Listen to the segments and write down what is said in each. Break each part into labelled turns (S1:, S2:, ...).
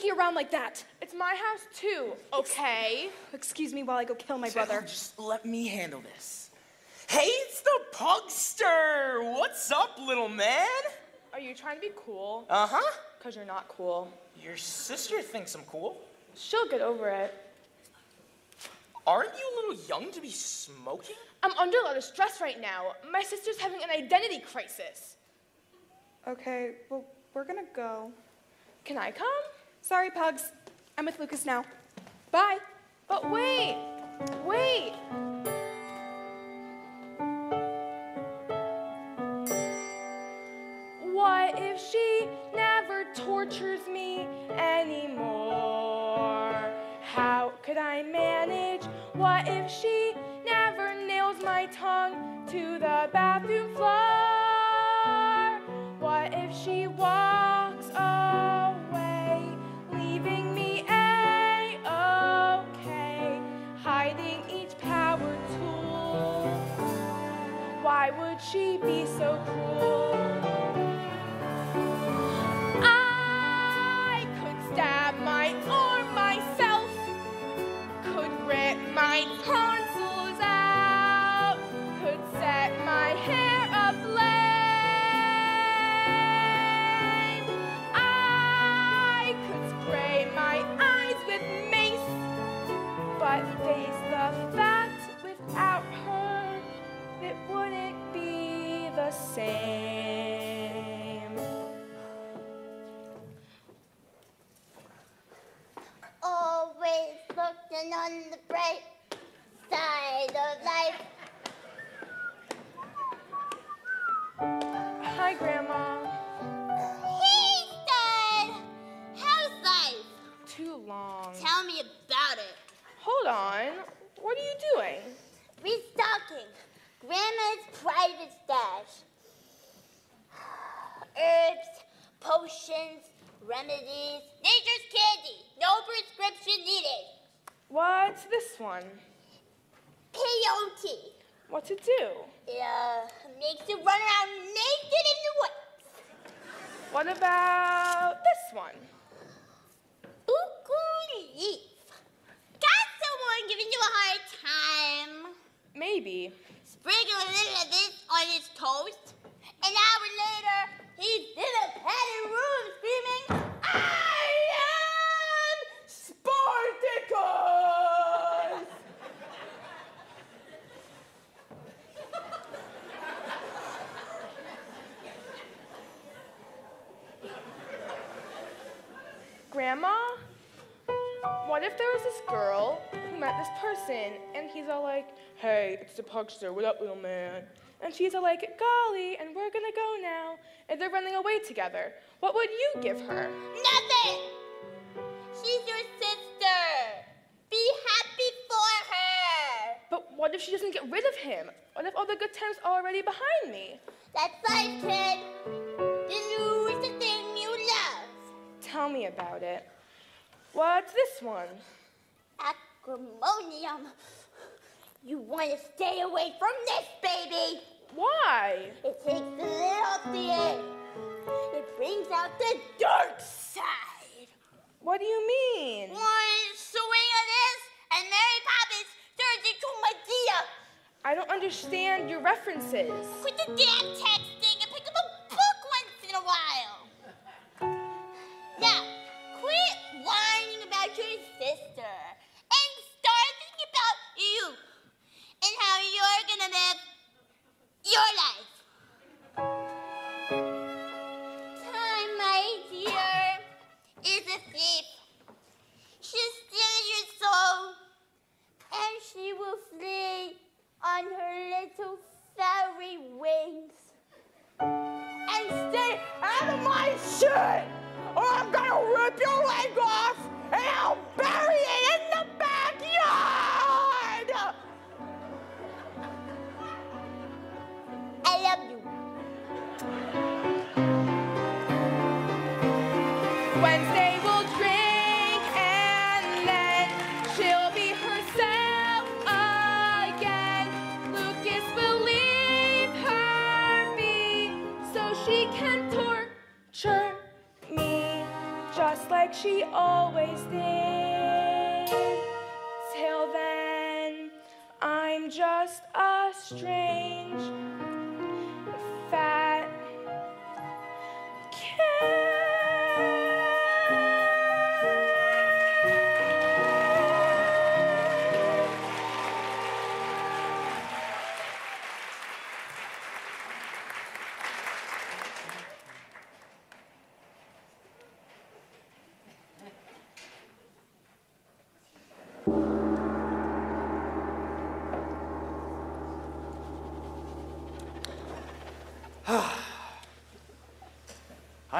S1: sneaking around like that?
S2: It's my house too, okay?
S1: Excuse me while I go kill my brother.
S3: Just let me handle this. Hey, it's the Pugster! What's up, little man?
S2: Are you trying to be cool?
S3: Uh huh.
S2: Because you're not cool.
S3: Your sister thinks I'm cool.
S2: She'll get over it.
S3: Aren't you a little young to be smoking?
S2: I'm under a lot of stress right now. My sister's having an identity crisis.
S1: Okay, well, we're gonna go.
S2: Can I come?
S1: Sorry, Pugs. I'm with Lucas now. Bye.
S2: But wait, wait. What if she never tortures me anymore? How could I manage? What if she never nails my tongue to the bathroom be so cruel?
S4: On the bright side of life.
S2: Hi, Grandma.
S4: Hey, Dad! How's life?
S2: Too long.
S4: Tell me about it.
S2: Hold on. What are you doing?
S4: Restocking. Grandma's private stash. Herbs, potions, remedies, nature's candy. No prescription needed.
S2: What's this one?
S4: Peyote.
S2: What's it do?
S4: It uh, makes you run around naked in the woods.
S2: What about this one?
S4: Buku leaf. Got someone giving you a hard time.
S2: Maybe.
S4: Sprinkle a little of this on his toast. An hour later, he's in a padded room screaming, am
S3: Spartacus!
S2: Grandma? What if there was this girl who met this person and he's all like, hey, it's the Pugster, what up, little man? And she's all like, golly, and we're gonna go now. And they're running away together. What would you give her?
S4: Nothing.
S2: What if she doesn't get rid of him? What if all the good times are already behind me?
S4: That's life, kid. Lose the thing you love.
S2: Tell me about it. What's this one?
S4: Acrimonium. You want to stay away from this, baby.
S2: Why?
S4: It takes the the end. It brings out the dark side.
S2: What do you mean?
S4: One swing of this, and Mary Poppins turns into Medea.
S2: I don't understand your references.
S4: Quit the damn texting and pick up a book once in a while. Now, quit whining about your sister and start thinking about you and how you're gonna live
S2: Wednesday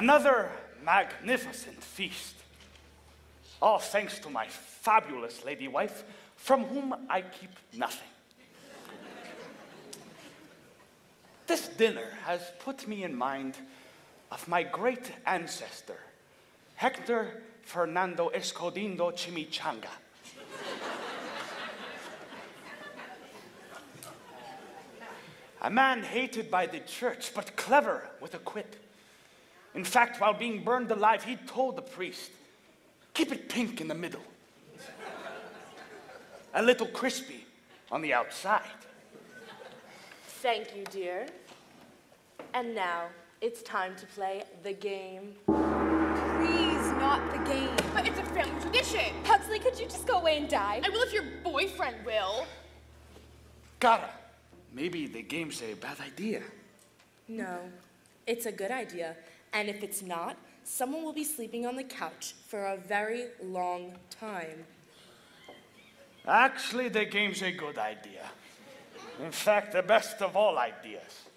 S5: Another magnificent feast. All thanks to my fabulous lady wife, from whom I keep nothing. This dinner has put me in mind of my great ancestor, Hector Fernando Escodindo Chimichanga. A man hated by the church, but clever with a quip. In fact, while being burned alive, he told the priest, keep it pink in the middle, a little crispy on the outside.
S6: Thank you, dear. And now it's time to play the game.
S1: Please, not the game.
S2: But it's a family tradition.
S1: Pugsley, could you just go away and die?
S2: I will if your boyfriend will.
S5: Gotta. Maybe the game's a bad idea.
S6: No, it's a good idea. And if it's not, someone will be sleeping on the couch for a very long time.
S5: Actually, the game's a good idea. In fact, the best of all ideas.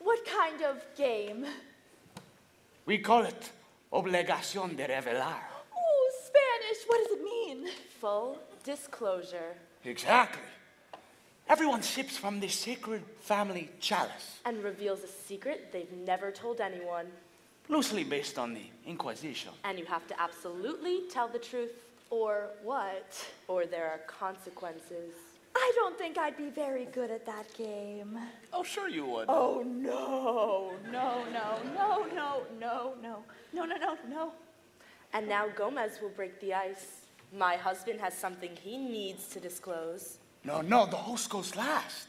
S1: What kind of game?
S5: We call it obligación de revelar.
S1: Oh, Spanish. What does it mean?
S6: Full disclosure.
S5: Exactly. Everyone sips from the sacred family chalice,
S6: And reveals a secret they've never told anyone.
S5: loosely based on the Inquisition.
S6: And you have to absolutely tell the truth,
S1: Or what?
S6: or there are consequences.
S1: I don't think I'd be very good at that game.
S5: Oh, sure you would.
S1: Oh, no, no, no, no, no, no, no, no, no, no, no.
S6: And now Gomez will break the ice. My husband has something he needs to disclose.
S5: No, no, the host goes last.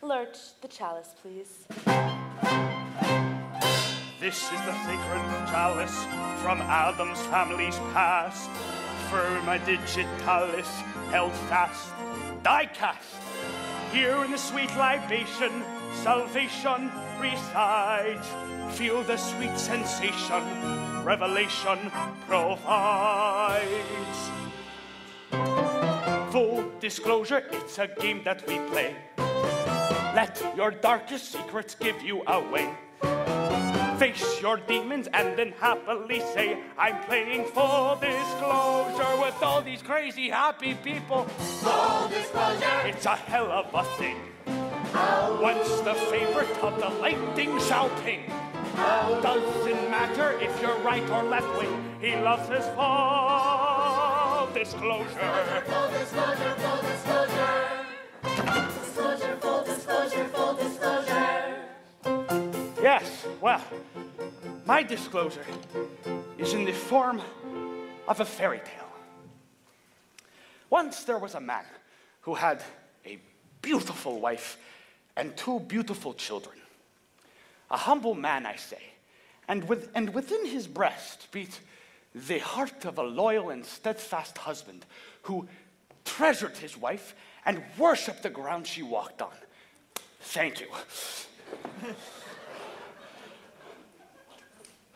S6: Lurch, the chalice, please.
S5: This is the sacred chalice from Addams family's past. Firma digitalis, held fast, die cast. Here in the sweet libation, salvation resides. Feel the sweet sensation, revelation provides. Full disclosure, it's a game that we play. Let your darkest secrets give you away. Face your demons and then happily say, I'm playing full disclosure with all these crazy happy people. Full disclosure! It's a hell of a thing. Once the favorite of the lightning shall ping. Oh. Doesn't matter if you're right or left wing, he loves his full disclosure.
S7: Full disclosure, full disclosure. Full disclosure, full disclosure.
S5: Yes, well, my disclosure is in the form of a fairy tale. Once there was a man who had a beautiful wife and two beautiful children. A humble man, I say, and, with, and within his breast beat the heart of a loyal and steadfast husband who treasured his wife and worshiped the ground she walked on. Thank you.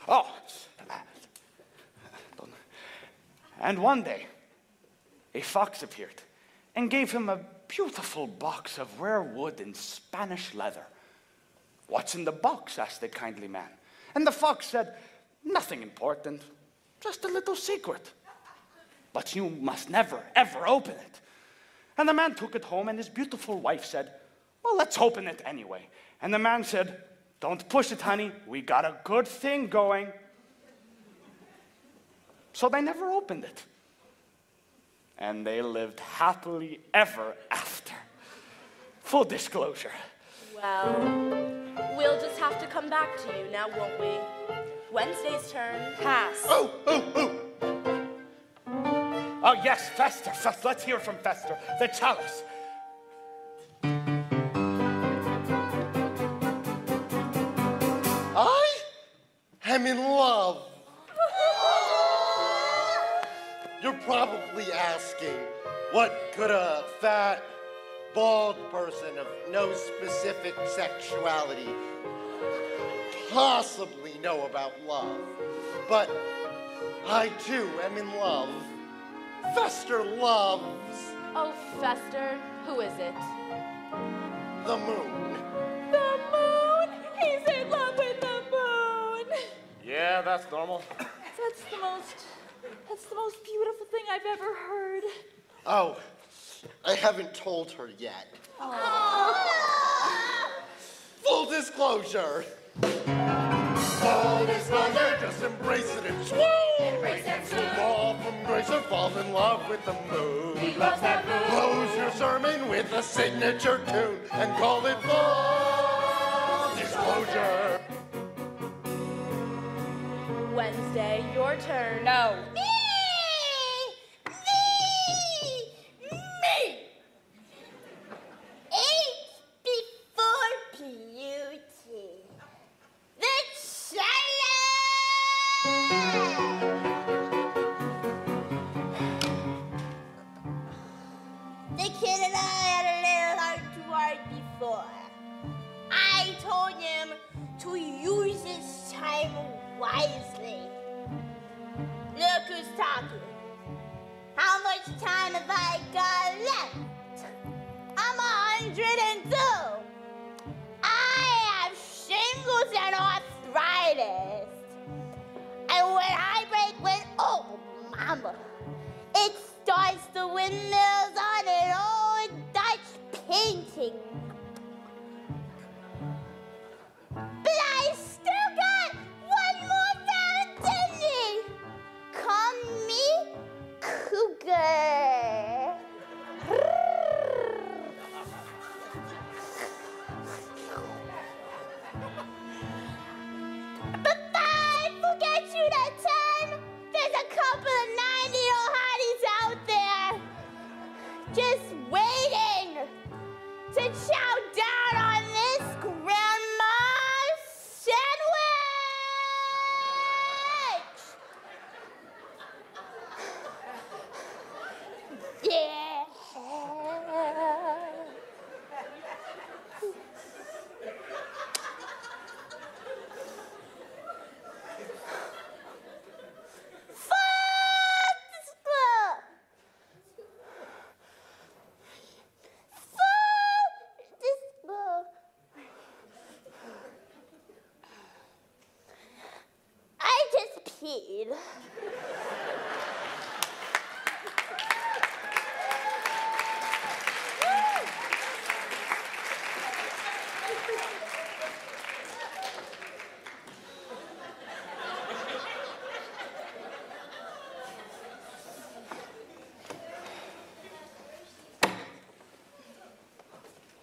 S5: Oh. And one day, a fox appeared and gave him a beautiful box of rare wood and Spanish leather. What's in the box? asked the kindly man. And the fox said, Nothing important, just a little secret. But you must never, ever open it. And the man took it home, and his beautiful wife said, Well, let's open it anyway. And the man said, Don't push it, honey. We got a good thing going. So they never opened it. And they lived happily ever after. Full disclosure.
S6: Well, we'll just have to come back to you now, won't we? Wednesday's turn. Pass.
S5: Oh, oh, oh! Oh, yes, Fester. Fester. Let's hear from Fester. The chalice.
S8: I am in love. You're probably asking, what could a fat, bald person of no specific sexuality possibly know about love? But I too am in love. Fester loves
S6: Oh, Fester, who is it?
S8: the moon.
S1: The moon! He's in love with the moon!
S5: Yeah, that's normal.
S1: That's the most, that's the most beautiful thing I've ever heard.
S8: Oh, I haven't told her yet. Full disclosure. Full disclosure, just embrace it and swoon.
S7: Embrace and swoon.
S8: Fall from grace or fall in love with the moon.
S7: He loves that moon.
S8: Close your sermon with a signature tune and call it full disclosure.
S6: Wednesday, your turn.
S1: No.
S4: It starts the windmills on an old Dutch painting. But I still got one more me Cougar. couple of 90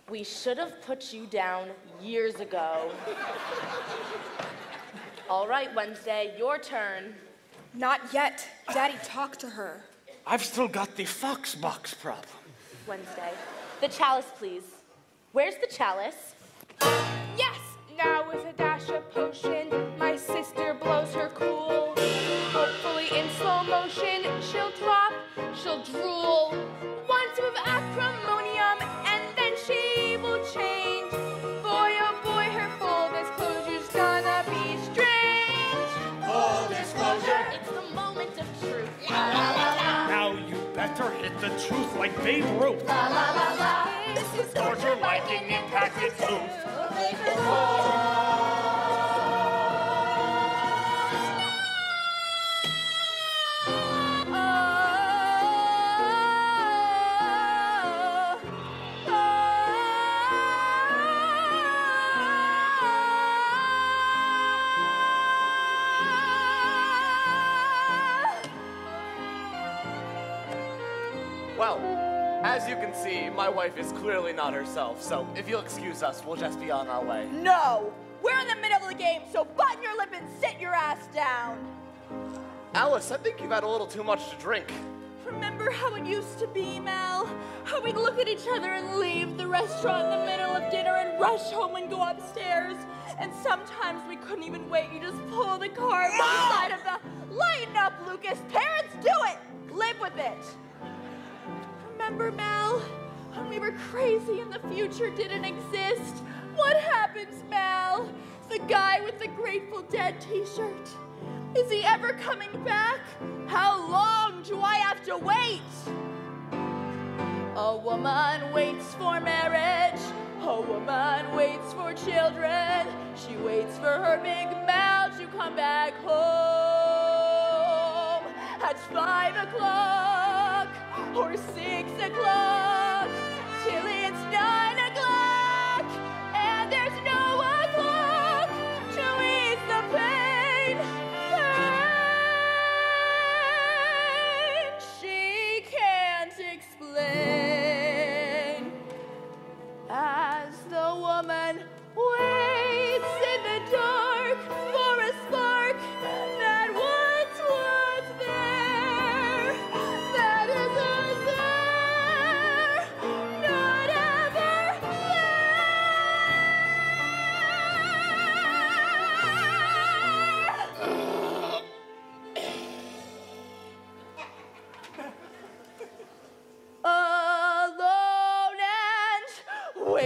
S6: We should have put you down years ago. All right, Wednesday, your turn.
S2: Not yet. Daddy, talk to her.
S5: I've still got the fox box problem.
S6: Wednesday. The chalice, please. Where's the chalice?
S2: Yes! Now with a dash of potion, my sister blows her cool. Hopefully in slow motion, she'll drop, she'll drool. One sip of
S5: better hit the truth like Babe Ruth. La la la la.
S2: This is
S5: Torture lightning impacted tooth.
S9: Well, as you can see, my wife is clearly not herself, so if you'll excuse us, we'll just be on our way.
S1: No! We're in the middle of the game, so button your lip and sit your ass down.
S9: Alice, I think you've had a little too much to drink.
S1: Remember how it used to be, Mel? How we'd look at each other and leave the restaurant in the middle of dinner and rush home and go upstairs. And sometimes we couldn't even wait. You just pull the car from the side of the. Lighten up, Lucas. Parents do it. Live with it. Remember, Mel? When we were crazy and the future didn't exist? What happens, Mel? The guy with the Grateful Dead t shirt. Is he ever coming back? How long do I have to wait? A woman waits for marriage. A woman waits for children. She waits for her big mouth to come back home at five o'clock or six o'clock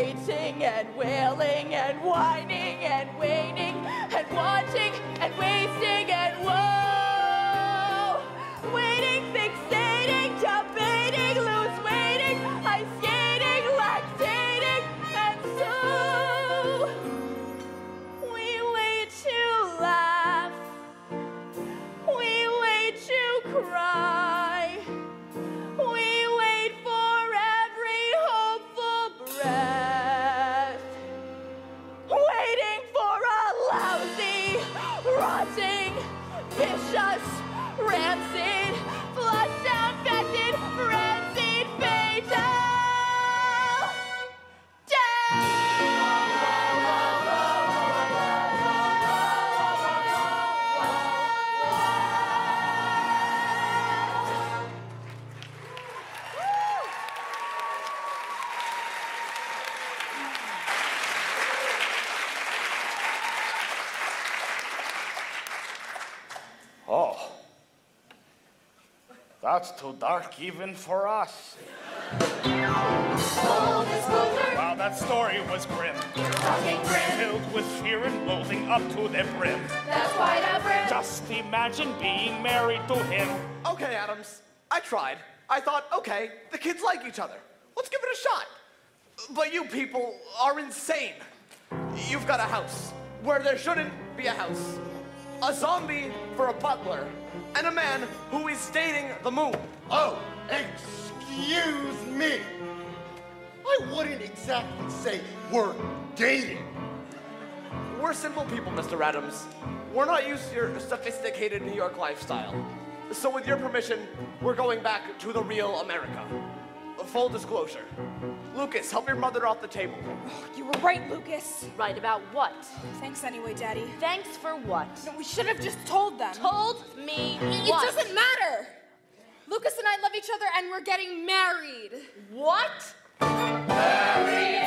S1: waiting and wailing and whining and waiting and watching and wasting and woe.
S5: Oh. That's too dark even for us. Wow, that story was grim.
S7: Talking grim.
S5: Filled with fear and loathing up to the brim.
S7: That's quite a brim.
S5: Just imagine being married to him.
S9: Okay, Addams. I tried. I thought, okay, the kids like each other. Let's give it a shot. But you people are insane. You've got a house where there shouldn't be a house, a zombie for a butler, and a man who is dating the moon.
S8: Oh, excuse me. I wouldn't exactly say we're dating.
S9: We're simple people, Mr. Addams. We're not used to your sophisticated New York lifestyle. So, with your permission, we're going back to the real America. Full disclosure. Lucas, help your mother off the table.
S1: Oh, you were right, Lucas.
S10: Right about what?
S1: Thanks anyway, Daddy.
S10: Thanks for what?
S1: No, we should have just told them.
S10: Told me
S1: It
S10: what?
S1: doesn't matter. Lucas and I love each other and we're getting married.
S10: What?
S7: Married.